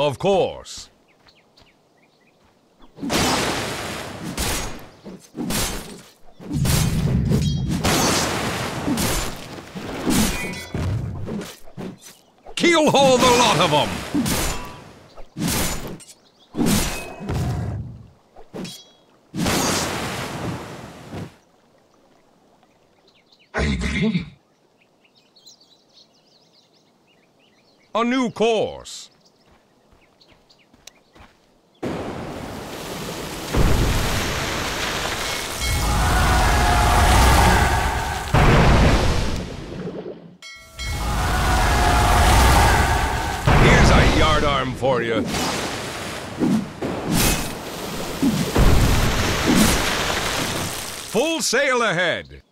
Of course. Keel haul the lot of them! A new course. For you. Full sail ahead.